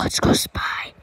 Let's go spy.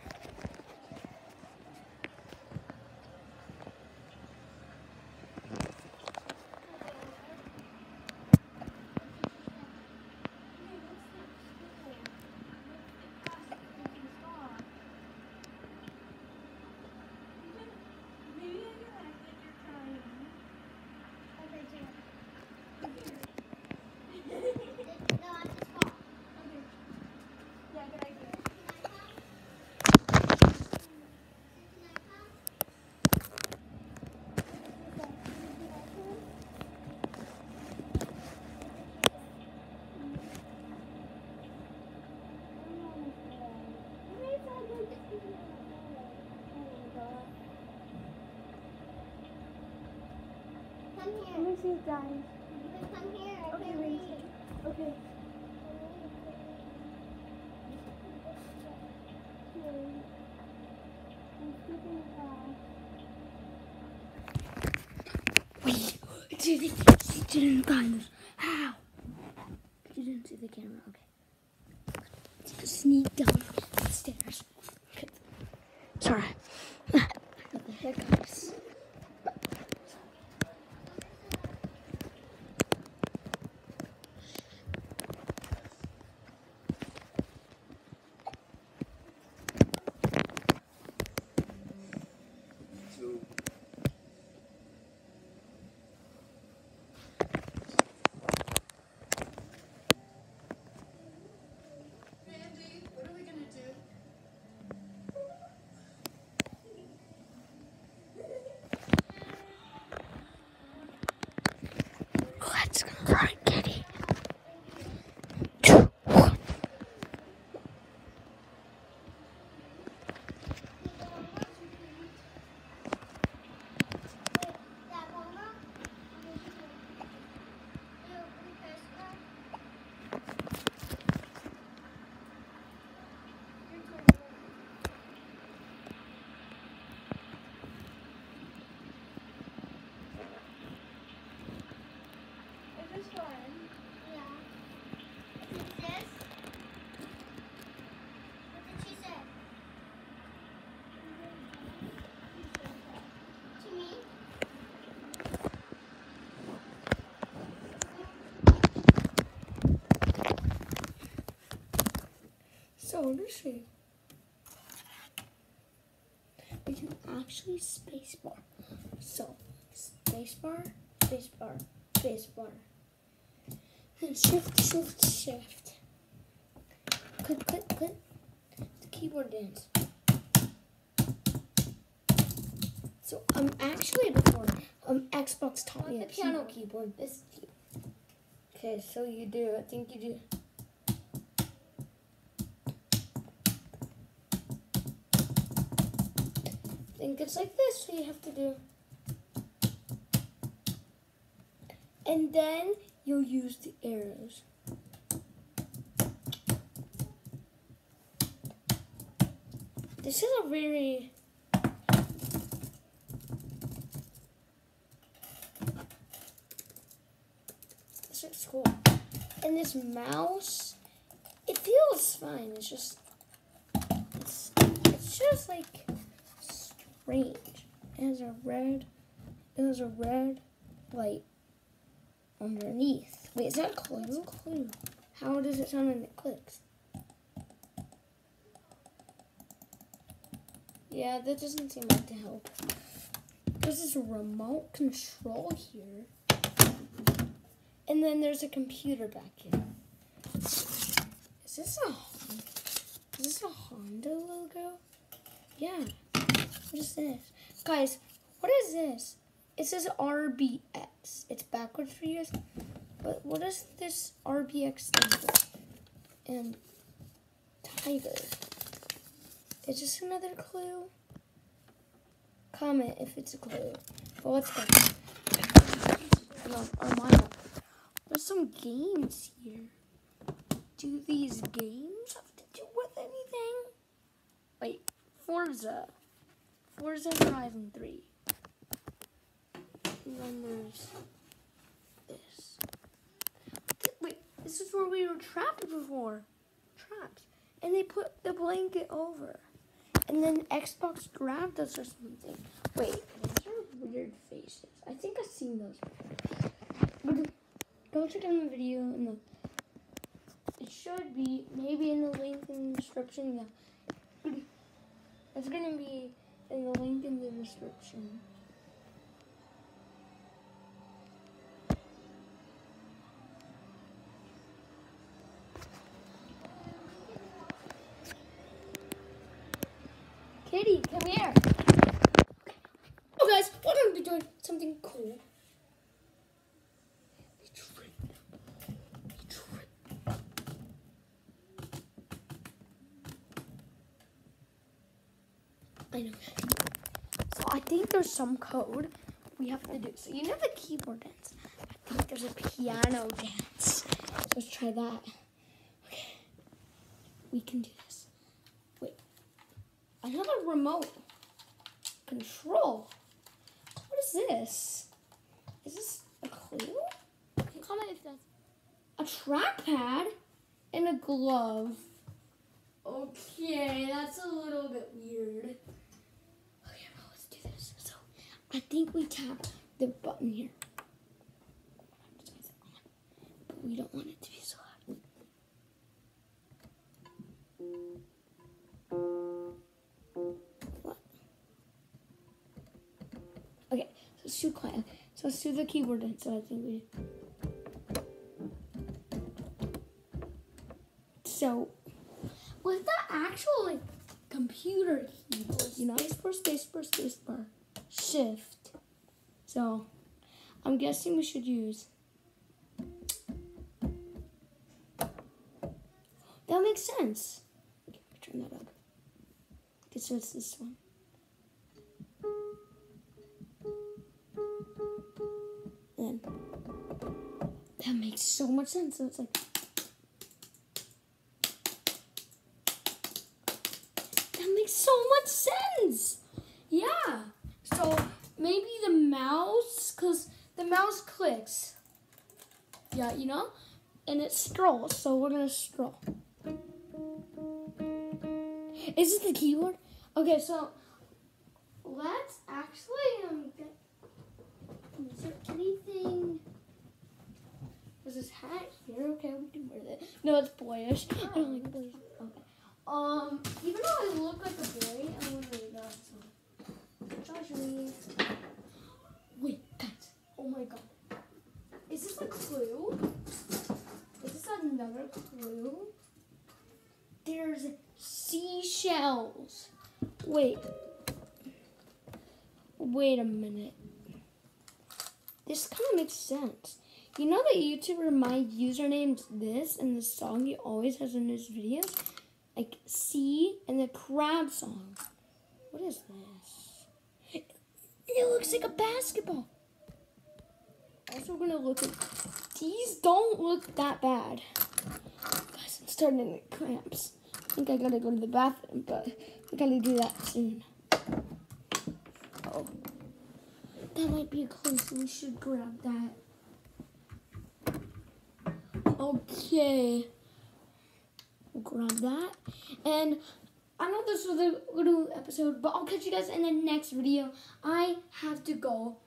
Let here. me see it guys. You come here. I Okay, can wait. read. Okay. Wait, did it, it didn't find us. How? You didn't see the camera. Okay. Sneak down the stairs. Okay. Sorry. I got the hiccups. Randy, what are we gonna do? Let's confront Kitty. That one more? You press that? Is this fun? Yeah. What's this? What did she say? To me? Let me see. We can actually spacebar. So spacebar, spacebar, spacebar. Then shift, shift, shift. Click, click, click. The keyboard dance. So I'm um actually before um Xbox taught me the a piano keyboard. keyboard. This. key- Okay, so you do. I think you do. Think it's like this, so you have to do. And then you'll use the arrows. This is a very this looks cool. And this mouse, it feels fine. It's just it's, it's just like strange. It has a red it has a red light underneath. Wait, is that a clue? clue. How does it sound when it clicks? Yeah, that doesn't seem like to help. There's this remote control here. And then there's a computer back here. Is this a is this a Honda logo? Yeah. What is this? Guys, what is this? It says RBX. It's backwards for you. guys. But what does this RBX stand for? And tiger. Is this another clue? Comment if it's a clue. But let's go. Or. There's some games here. Do these games have to do with anything? Wait, Forza. Forza Horizon 3. And then there's this. Wait, this is where we were trapped before. Trapped. and they put the blanket over. And then Xbox grabbed us or something. Wait, those are weird faces. I think I've seen those. before. Go check out the video the. It should be maybe in the link in the description. Yeah, it's gonna be in the link in the description. Kitty, come here. Oh, guys, we're gonna be doing something cool. Be trained. Be trained. I know. So I think there's some code we have to do. So you know the keyboard dance. I think there's a piano dance. Let's try that. Okay. We can do this. Wait. Another remote control. What is this? Is this a clue? Comment if that's A trackpad and a glove. Okay, that's a little bit weird. Okay, well, let's do this. So, I think we tap the button here. But we don't want it to be so loud. What? Okay, so it's too quiet. So let's do the keyboard. So I think we. So, with the actual like computer keyboard, you know, spacebar, spacebar, spacebar, shift. So, I'm guessing we should use. That makes sense. Okay, turn that up. Okay, so it's this one. Then that makes so much sense. So it's like. That makes so much sense. Yeah. So maybe the mouse, because the mouse clicks. Yeah, you know? And it scrolls. So we're going to scroll. Is this the keyboard? Okay, so let's actually um, get. Is there anything? Is this hat here? Okay, we can wear that. No, it's boyish. I don't like boyish. Okay. Um, even though I look like a boy, I'm gonna read that. So, me. Wait, guys. Oh my god. Is this a clue? Is this another clue? There's seashells. Wait. Wait a minute. This kind of makes sense. You know that YouTuber my username's this and the song he always has in his videos? Like C and the crab song. What is this? It, it looks like a basketball. Also we're gonna look at these don't look that bad. Guys, I'm starting to get cramps. I think I gotta go to the bathroom, but I gotta do that soon. Oh. That might be a clue, so we should grab that. Okay. Grab that. And I know this was a little episode, but I'll catch you guys in the next video. I have to go.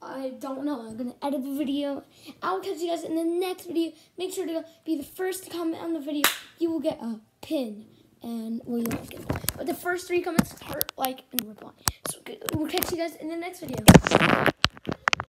I don't know. I'm going to edit the video. I'll catch you guys in the next video. Make sure to be the first to comment on the video. You will get a pin. And, well, you won't get. But the first three comments, heart, like, and reply. So we'll catch you guys in the next video.